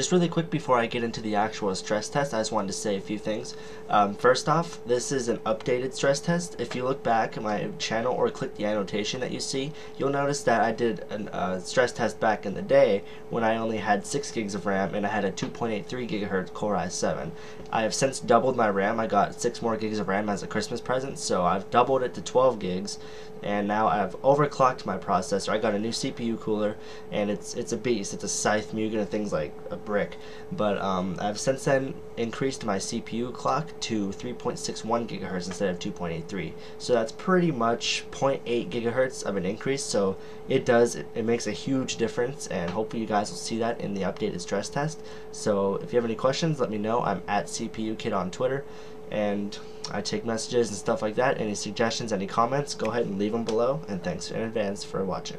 just really quick before I get into the actual stress test, I just wanted to say a few things. Um, first off, this is an updated stress test. If you look back at my channel or click the annotation that you see, you'll notice that I did a uh, stress test back in the day when I only had 6 gigs of RAM and I had a 2.83 gigahertz Core i7. I have since doubled my RAM. I got 6 more gigs of RAM as a Christmas present, so I've doubled it to 12 gigs and now I've overclocked my processor. I got a new CPU cooler, and it's it's a beast. It's a Scythe Mugen and things like a brick. But um, I've since then increased my CPU clock to 3.61 gigahertz instead of 2.83. So that's pretty much 0.8 gigahertz of an increase. So it does it, it makes a huge difference, and hopefully you guys will see that in the updated stress test. So if you have any questions, let me know. I'm at CPU Kid on Twitter and I take messages and stuff like that. Any suggestions, any comments, go ahead and leave them below. And thanks in advance for watching.